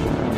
you